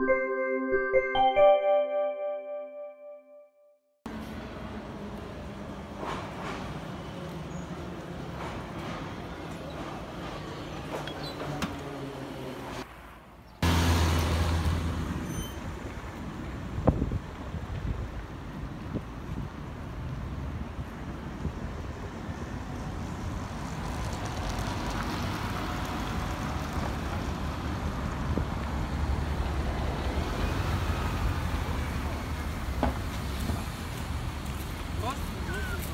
you What?